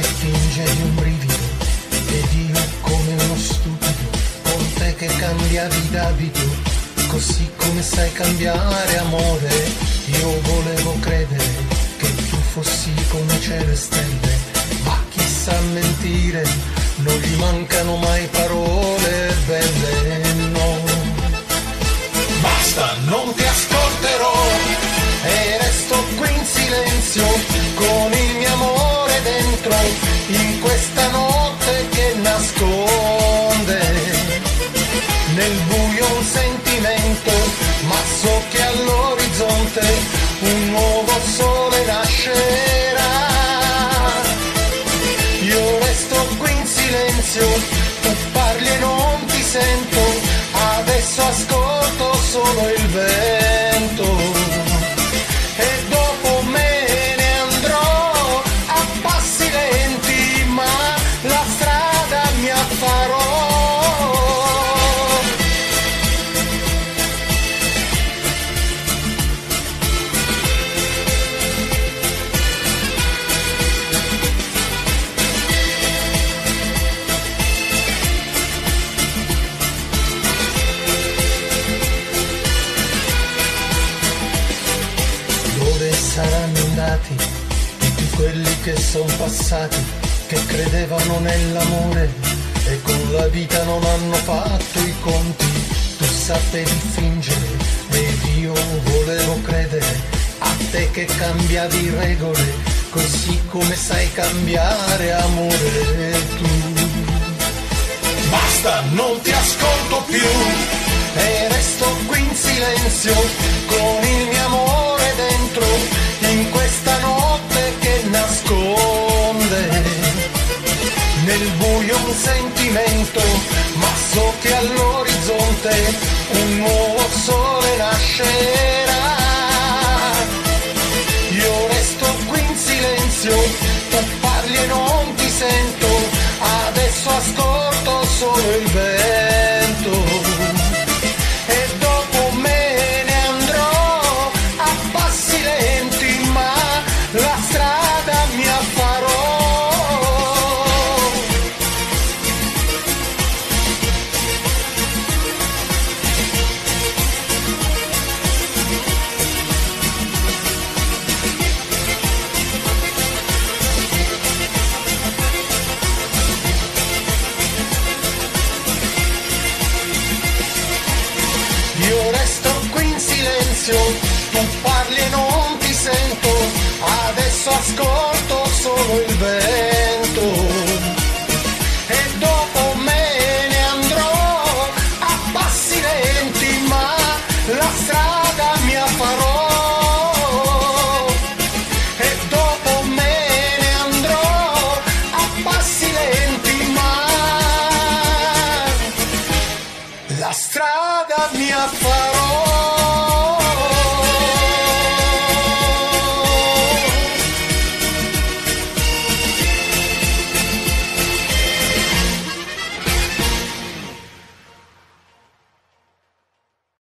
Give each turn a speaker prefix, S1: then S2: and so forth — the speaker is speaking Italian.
S1: che finge di un brivido ed io come uno stupido con te che cambiavi d'abito così come sai cambiare amore. Io volevo credere che tu fossi come cielo e stelle ma chi sa mentire non gli mancano mai parole belle no. Basta non ti ascoltare solo Dove saranno andati tutti quelli che sono passati, che credevano nell'amore e con la vita non hanno fatto i conti? Tu sapevi fingere ed io volevo credere a te che cambiavi regole, così come sai cambiare amore tu. Basta, non ti ascolto più e resto qui in silenzio con un nuovo sole nascerà. Io resto qui in silenzio, Io resto qui in silenzio, tu parli e non ti sento, adesso ascolto solo il.